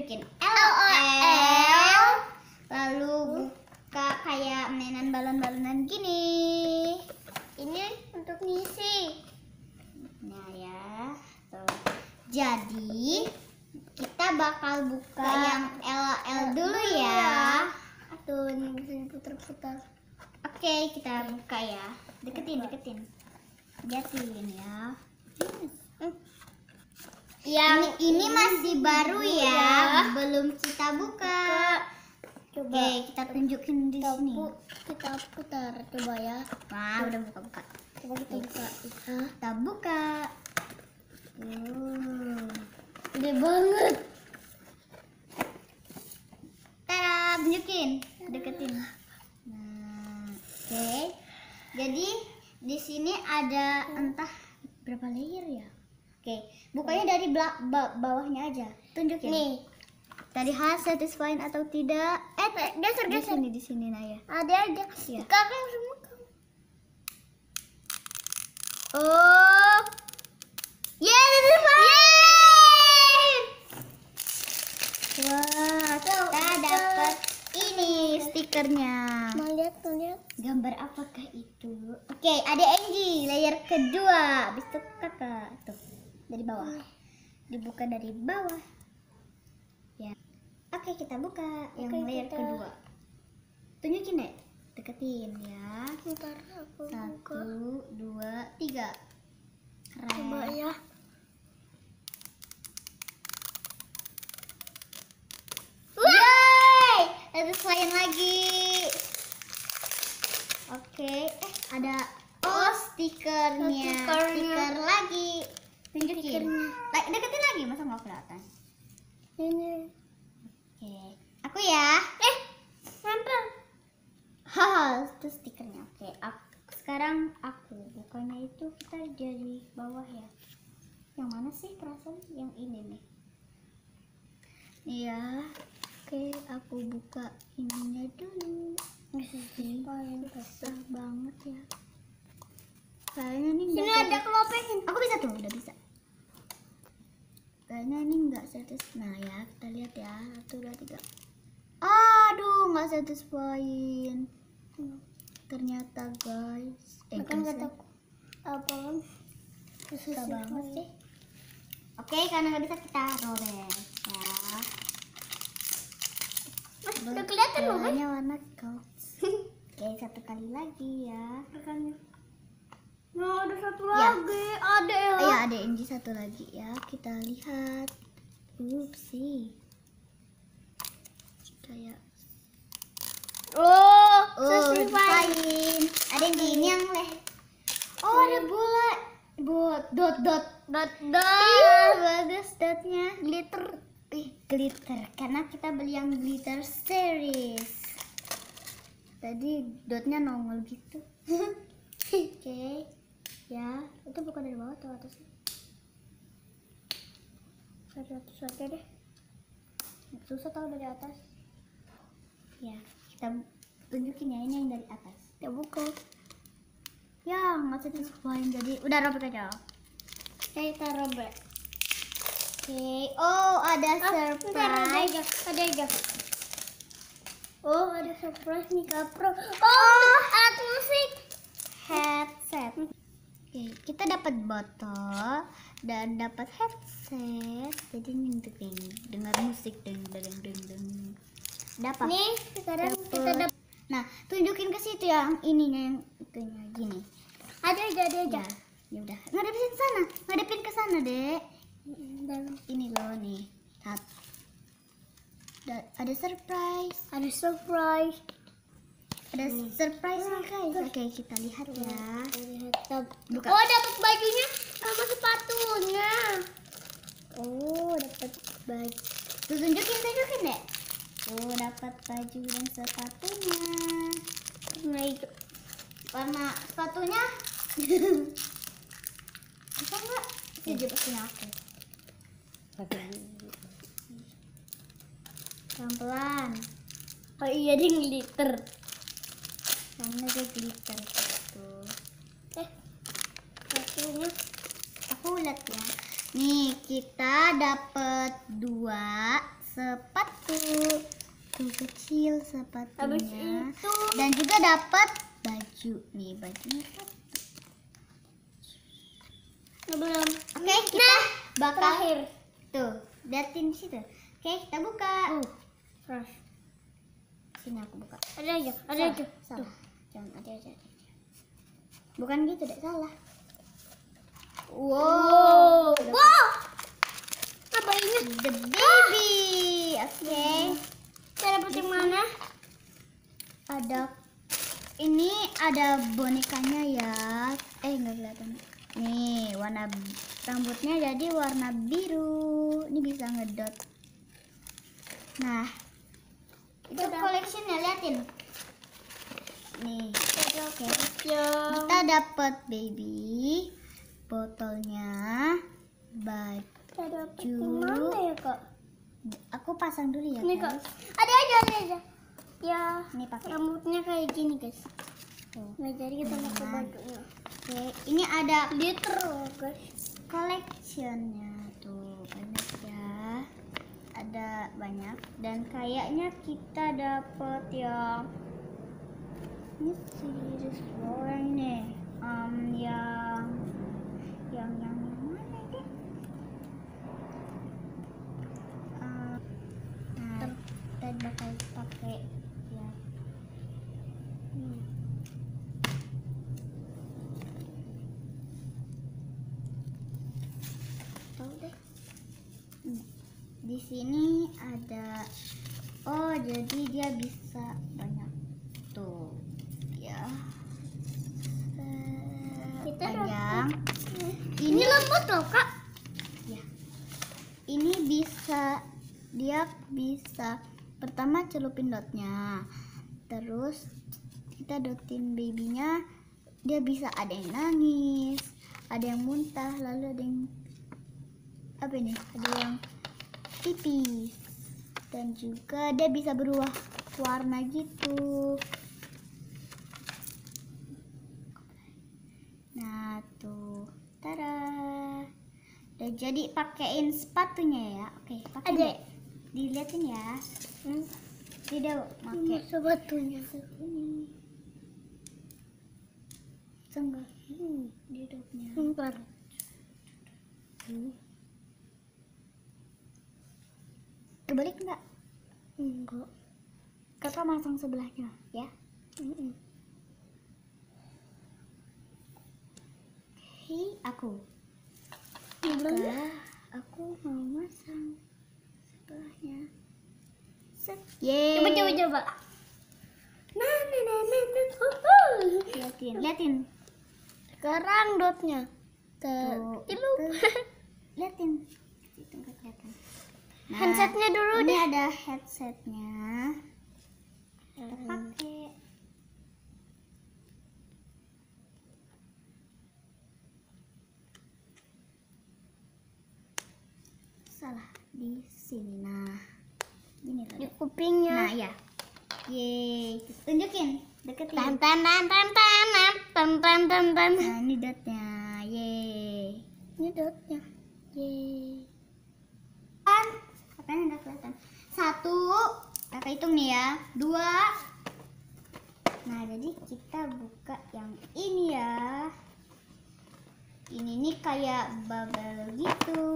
tunjukin LOL lalu buka kayak mainan balon-balonan gini. Ini untuk ngisi. nah ya. Tuh. jadi kita bakal buka yang LOL dulu ya. Tuh, ini bisa diputar-putar. oke kita buka ya. Deketin deketin. Liatin ya Yang ini, ini masih baru ya belum kita buka coba oke kita tunjukin di kita, sini kita putar coba ya. Wah, udah buka-buka. Coba kita buka. Ya. Kita buka. Uh. Gede banget. Tara, tunjukin. Deketin. Nah, oke. Jadi di sini ada entah berapa layer ya? Bukanya dari bela- ba- bawahnya aja. Tunjukin. Nih, Tadi hal satisfying atau tidak? Eh, geser di geser. sini di sini Naya. Ada aja. Iya. Kakak semua. Oh. Yeah, satisfying. Wah, kita dapat ini stikernya. Mau lihat, mau lihat. Gambar apakah itu? Oke, ada Angie, layer kedua. Habis itu kakak. Dari bawah. Dibuka dari bawah. Ya. Oke, kita buka yang Oke, layer kita- kedua. Tunjukin deh. Deketin ya. Ntar aku buka. Satu, dua, tiga. Keren. Coba ya. Yeay! Ada selain lagi. Oke, eh ada oh stikernya. Stikernya. Stiker lagi. Tunjukin. Stikernya. Like, deketin lagi masa nggak kelihatan. Ini. Oke, aku ya. Eh, nempel. Haha, itu stikernya. Oke, aku, sekarang aku. Bukannya itu kita dari bawah ya. Yang mana sih perasaan yang ini nih? Iya. Oke, aku buka ininya dulu. Ini besar banget ya. Kayaknya ini Sini ada kelopeng. Aku bisa tuh, udah bisa. Kayaknya ini nggak satis. Nah ya, kita lihat ya. Satu, dua, tiga. Aduh, nggak satisfying. Ternyata guys. Eh, guys, kata ya. apa? Susah banget sih. Oke, karena nggak bisa kita robek ya. Mas, udah kelihatan loh, warna gold. Oke, satu kali lagi ya. Nah, ada satu Ya. lagi. Ada ya. Oh ya, ada Angie satu lagi ya. Kita lihat. Upsi. Kayak Oh, Oh. Ada yang gini yang leh. Oh, ada bola. Buat dot dot Dot Iya, dot. bagus dotnya. Glitter. Ih, glitter. Karena kita beli yang glitter series. Tadi dotnya nongol gitu. Oke. Ya, itu bukan dari bawah atau atas? Satu atas aja deh. Susah tahu dari atas. Ya, kita tunjukin ya ini yang dari atas. Ya buka. Ya, nggak satisfying jadi udah robek aja. Saya taruh robek. Oke, oh ada Ah, ntar ada surprise. aja. Ada aja. Oh, ada surprise nih kapro. Oh, alat musik. headset. Oke, kita dapat botol dan dapat headset. Jadi nih deng, dengar musik deng deng deng deng. Ada apa? Nih, sekarang Dapet. kita dapat. Nah, tunjukin ke situ yang ininya yang itunya gini. Ada aja, ada aja. Ya, ya udah. Ngadepin sana, ngadepin ke sana, Dek. Dan Ini loh nih. Lihat. Ada surprise. ada surprise. Ada surprise nih, guys. Oke, kita lihat ya. Buka. Oh, dapat bajunya sama sepatunya. Oh, dapat baju. Tuh tunjukin, tunjukin deh. Oh, dapat baju dan sepatunya. Nah, itu. Warna sepatunya bisa nggak? Ini punya aku. Pelan-pelan. Oh iya, dia glitter. Ada glitter gitu. Eh, sepatunya. Aku lihat ya. Nih, kita dapat dua sepatu tuh kecil Habis sepatunya itu dan juga dapat baju nih bajunya belum. oke kita bakal Terakhir. tuh liatin situ oke kita buka. Terus. sini aku buka Ada aja, ada aja. salah jangan aja aja. bukan gitu deh salah Wow. Wow. Apa ini? the baby oke Cara dapat yang mana? ada ini ada bonekanya ya eh nggak kelihatan nih warna rambutnya jadi warna biru ini bisa ngedot nah itu Udah. collectionnya liatin nih oke kita dapat baby botolnya baju ya kak? aku pasang dulu ya kak. guys Ada aja, ada aja. Ya. ini pakai Rambutnya kayak gini guys. tuh Nah jadi kita pakai bajunya. oke ini ada Liter guys. collectionnya tuh banyak ya ada banyak dan kayaknya kita dapat yang ini series orang nih um, yang yang yang yang mana deh Uh, nah kita bakal pakai ya Hmm. tahu deh Hmm. di sini ada oh jadi dia bisa banyak tuh ya Eh, Kita panjang Loh kak. ya ini bisa dia bisa pertama celupin dotnya terus kita dotin babynya dia bisa ada yang nangis ada yang muntah lalu ada yang apa ini ada yang pipis dan juga dia bisa berubah warna gitu. Nah tuh tada jadi pakein sepatunya ya oke pakai Ada. deh diliatin ya Hmm. tidak pakai sebatunya. ini enggak hmm, di dotnya Bentar. kebalik enggak Enggak. kakak masang sebelahnya ya Mm-mm. hei aku Kak, aku mau masang sebelahnya set yeay Coba coba coba. Nah, nah, nah, nah, nah. Liatin liatin Sekarang dotnya. Ter. Ilu. liatin itu nggak kelihatan Nah, Handsetnya dulu ini deh. ada headsetnya kita pakai salah di sini. Nah gini Di loh kupingnya. nah ya yeay. Tunjukin. Deketin. Tan tan tan tan tan tan tan tan tan. nah ini dotnya. Yeay. Ini dotnya. yeay. Kan katanya udah kelihatan. Satu. Kakak hitung nih ya. Dua. Nah jadi kita buka yang ini ya. Ini nih kayak bubble gitu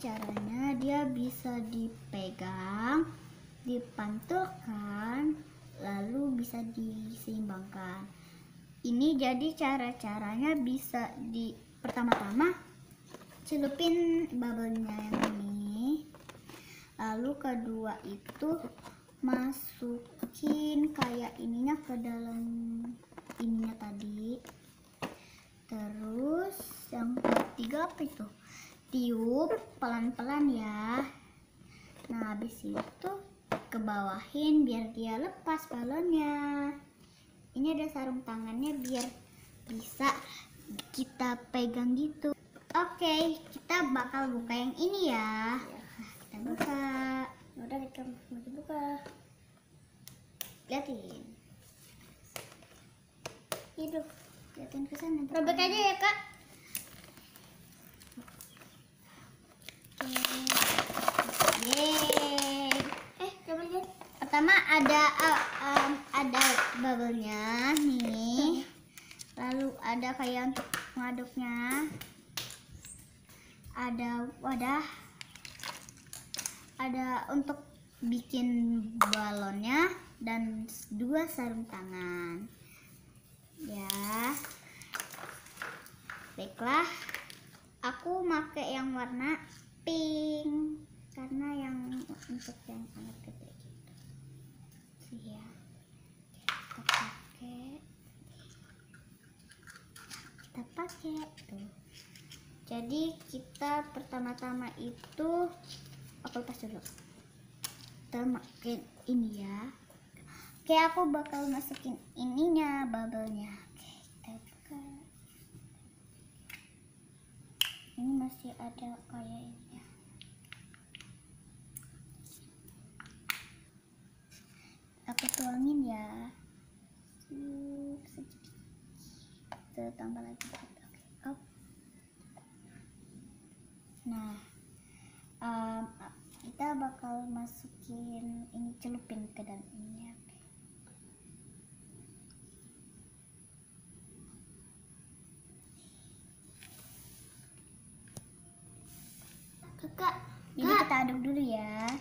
caranya dia bisa dipegang dipantulkan lalu bisa diseimbangkan. Ini jadi cara-caranya bisa di pertama-tama celupin bubble-nya yang ini lalu kedua itu masukin kayak ininya ke dalam ininya tadi. Terus yang ketiga apa itu tiup pelan-pelan ya. Nah habis itu kebawahin biar dia lepas balonnya. Ini ada sarung tangannya biar bisa kita pegang gitu. Oke kita bakal buka yang ini ya. Nah, kita buka. Udah kita mau buka. liatin. Hidup. liatin ke sana. Robek aja ya kak. Yeay. Eh, coba lihat. Pertama ada uh, um, ada bubble-nya nih. Lalu ada kayak untuk mengaduknya. Ada wadah. Ada untuk bikin balonnya dan dua sarung tangan. Ya. Baiklah. Aku pakai yang warna pink karena yang untuk yang anak gede gitu. Sih ya kita pakai. Kita pakai tuh jadi kita pertama-tama itu aku lepas dulu. Kita masukin ini ya. Oke aku bakal masukin ininya bubble-nya. Ini masih ada kayak ini aku tuangin ya Tuh, tambah lagi oke up. nah um, kita bakal masukin ini celupin ke dalam ini ya. Kakak, ini Kak. kita aduk dulu ya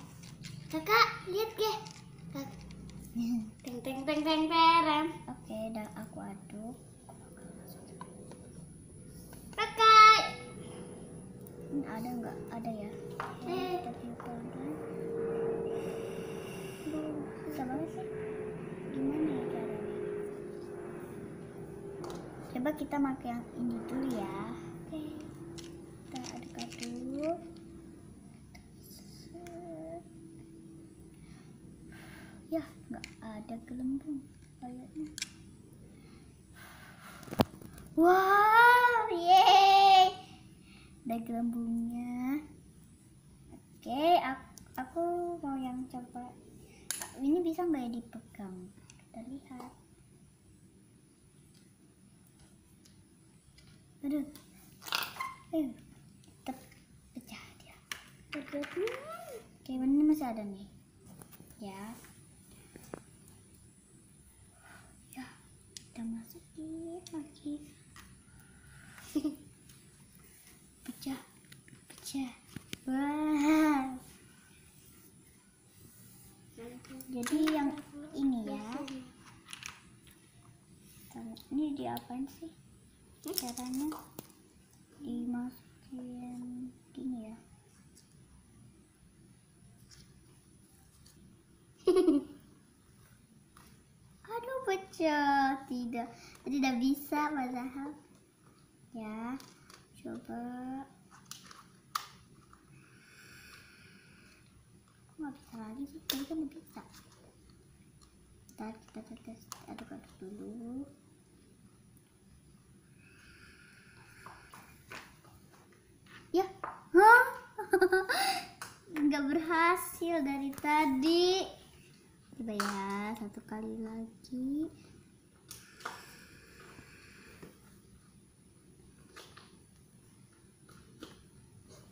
kakak, lihat ke. Kak. Teng teng teng teng terem. oke dan aku aduk Kakak. Hmm, ada nggak ada ya Eh. kita tiup pelan-pelan. Aduh, susah banget sih gimana ya caranya coba kita pakai yang ini dulu ya oke kita aduk-aduk Set. ya nggak ada gelembung kayaknya. Wow yeay ada gelembungnya. Oke aku, aku mau yang coba. Ini bisa nggak ya dipegang? Kita lihat. Aduh. Ayo tetap pecah dia. Oke ini masih ada nih? Ya kita masukin lagi pecah pecah wah jadi yang ini ya Diapain sih caranya dimasukin gini ya aduh pecah tidak tidak bisa padahal ya coba nggak bisa lagi sih tadi kan bisa ntar kita tes aduk-aduk dulu ya Hah? nggak berhasil dari tadi coba ya satu kali lagi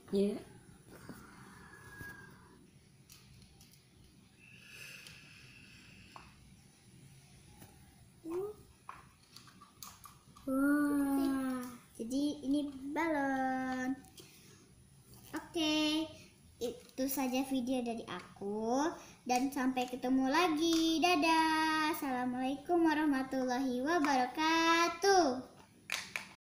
Ya. Wah, jadi ini balon. Oke, itu saja video dari aku dan sampai ketemu lagi. Dadah. Assalamualaikum warahmatullahi wabarakatuh.